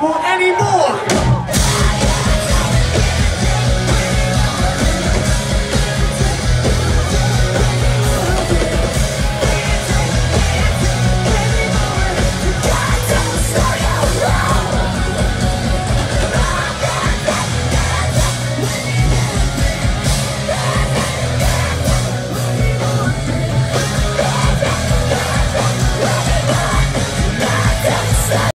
anymore.